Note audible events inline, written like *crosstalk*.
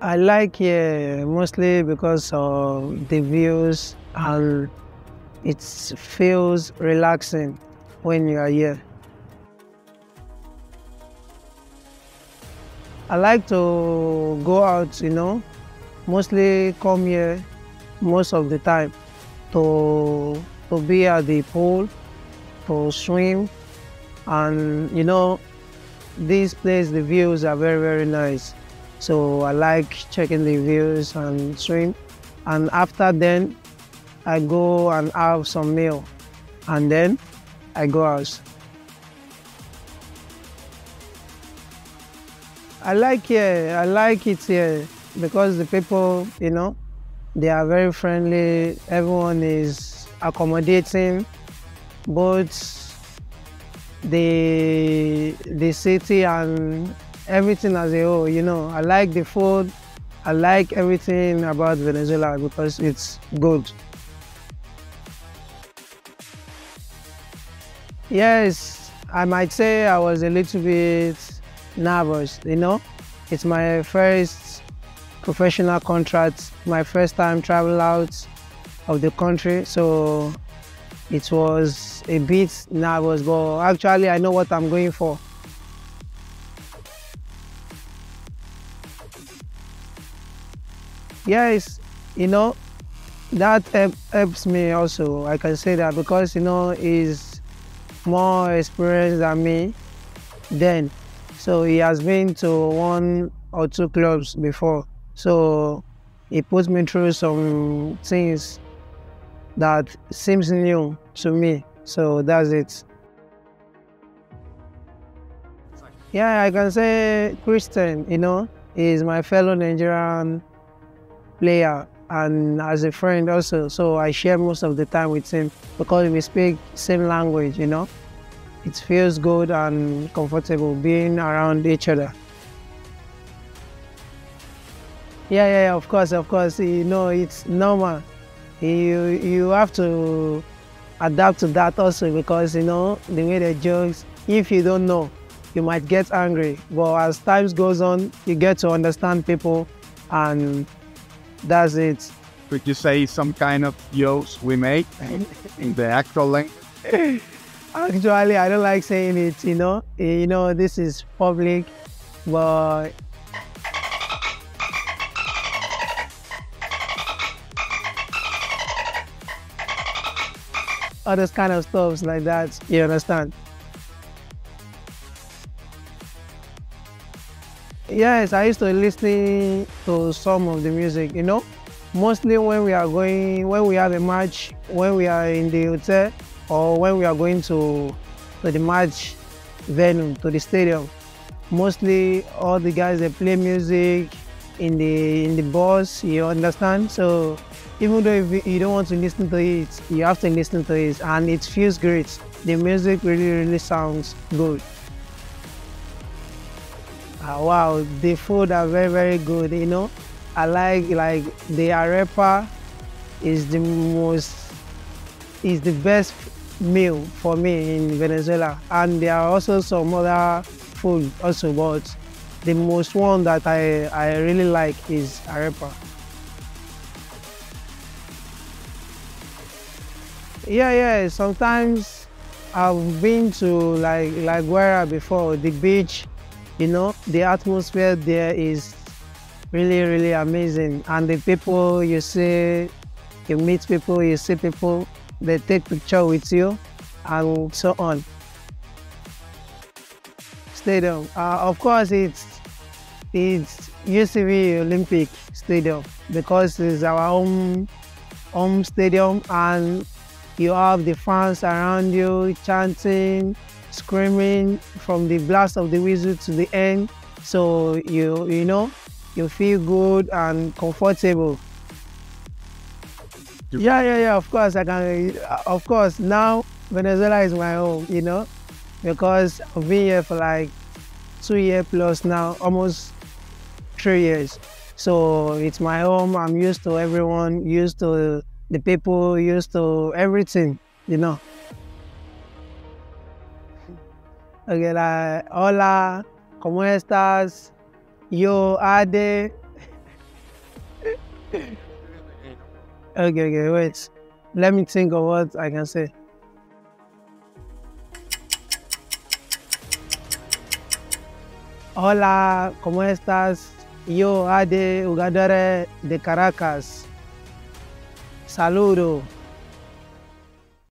I like here mostly because of the views and it feels relaxing when you are here. I like to go out, you know, mostly come here most of the time to to be at the pool, to swim, and you know, this place the views are very very nice. So I like checking the views and swim, and after then, I go and have some meal, and then I go out. I like here. I like it here because the people, you know, they are very friendly. Everyone is accommodating. Both the the city and everything as a whole. You know, I like the food. I like everything about Venezuela because it's good. Yes, I might say I was a little bit nervous, you know. It's my first professional contract, my first time travel out of the country, so it was a bit nervous, but actually I know what I'm going for. Yes, you know, that helps me also. I can say that because, you know, he's more experienced than me then. So he has been to one or two clubs before. So he puts me through some things that seems new to me. So that's it. Yeah, I can say Christian, you know, is my fellow Nigerian player and as a friend also. So I share most of the time with him because we speak same language, you know. It feels good and comfortable being around each other. Yeah, yeah, yeah, of course, of course. You know, it's normal. You you have to adapt to that also because you know the way they jokes. If you don't know, you might get angry. But as times goes on, you get to understand people, and that's it. Could you say some kind of jokes we make in the actual language? *laughs* Actually, I don't like saying it. You know, you know, this is public, but other kind of stuff like that. You understand? Yes, I used to listen to some of the music, you know. Mostly when we are going, when we have a match, when we are in the hotel, or when we are going to, to the match venue, to the stadium. Mostly all the guys they play music in the in the bus, you understand? So even though if you don't want to listen to it, you have to listen to it and it feels great. The music really, really sounds good. Ah, wow, the food are very, very good, you know. I like like the arepa is the most is the best meal for me in Venezuela. And there are also some other food also, but the most one that I, I really like is arepa. Yeah, yeah. Sometimes I've been to like like Guaira before, the beach. You know, the atmosphere there is really, really amazing. And the people you see, you meet people, you see people, they take picture with you, and so on. Stadium, uh, of course, it's it's UCV Olympic Stadium because it's our home home stadium and you have the fans around you chanting, screaming from the blast of the whistle to the end. So you you know you feel good and comfortable. Yeah, yeah, yeah. Of course, I can. Of course, now Venezuela is my home. You know, because I've been here for like two years plus now, almost three years. So it's my home. I'm used to everyone, used to the people, used to everything, you know. Okay, like, hola, ¿cómo estás? Yo, Ade. okay, okay, wait. Let me think of what I can say. Hola, ¿cómo estás? Yo, Ade Ugadore de Caracas. Saludos.